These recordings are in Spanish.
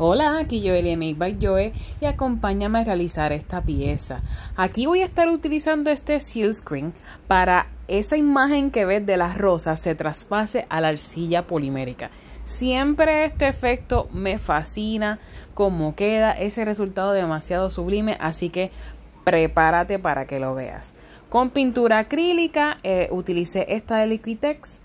Hola, aquí Joelie Make by Joe y acompáñame a realizar esta pieza. Aquí voy a estar utilizando este seal screen para esa imagen que ves de las rosas se traspase a la arcilla polimérica. Siempre este efecto me fascina, como queda ese resultado demasiado sublime, así que prepárate para que lo veas. Con pintura acrílica eh, utilicé esta de Liquitex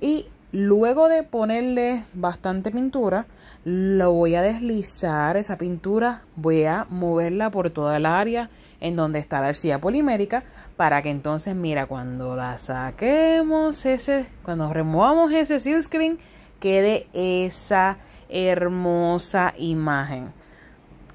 y Luego de ponerle bastante pintura, lo voy a deslizar esa pintura, voy a moverla por toda el área en donde está la arcilla polimérica para que entonces, mira, cuando la saquemos, ese, cuando removamos ese seal screen, quede esa hermosa imagen.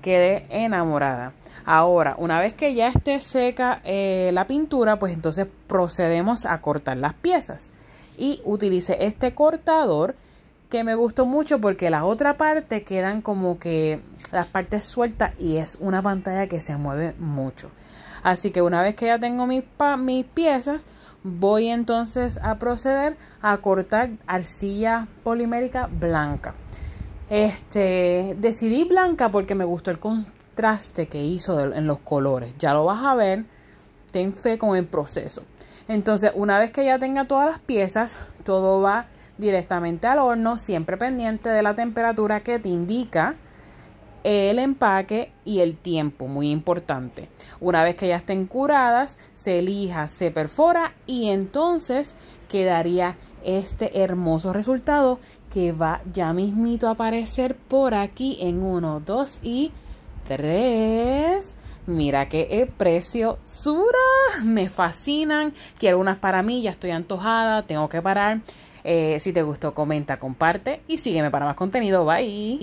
Quede enamorada. Ahora, una vez que ya esté seca eh, la pintura, pues entonces procedemos a cortar las piezas y utilicé este cortador que me gustó mucho porque la otra parte quedan como que las partes sueltas y es una pantalla que se mueve mucho. Así que una vez que ya tengo mis, mis piezas, voy entonces a proceder a cortar arcilla polimérica blanca. Este, decidí blanca porque me gustó el contraste que hizo en los colores. Ya lo vas a ver, ten fe con el proceso. Entonces, una vez que ya tenga todas las piezas, todo va directamente al horno, siempre pendiente de la temperatura que te indica el empaque y el tiempo, muy importante. Una vez que ya estén curadas, se elija, se perfora y entonces quedaría este hermoso resultado que va ya mismito a aparecer por aquí en 1, 2 y 3. Mira qué preciosura. Me fascinan. Quiero unas para mí. Ya estoy antojada. Tengo que parar. Eh, si te gustó, comenta, comparte y sígueme para más contenido. Bye.